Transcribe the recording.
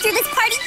after this party?